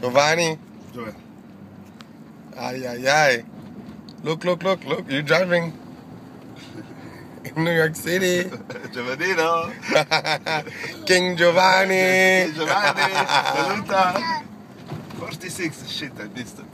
Giovanni. Joy. Ay, ay, ay. Look, look, look, look. You're driving in New York City. Giovannino. King Giovanni. Giovanni, saluta. 46, shit, I missed it.